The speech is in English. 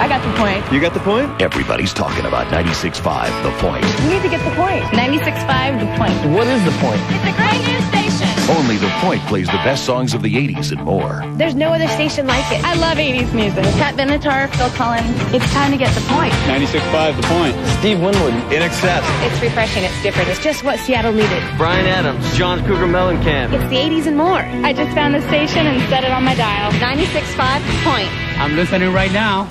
I got the point. You got the point? Everybody's talking about 96.5 The Point. You need to get the point. 96.5 The Point. What is the point? It's a great news station. Only The Point plays the best songs of the 80s and more. There's no other station like it. I love 80s music. Pat Benatar, Phil Collins. It's time to get the point. 96.5 The Point. Steve Winwood. INXS. It's refreshing. It's different. It's just what Seattle needed. Bryan Adams, John Cougar Mellencamp. It's the 80s and more. I just found the station and set it on my dial. 96.5 The Point. I'm listening right now.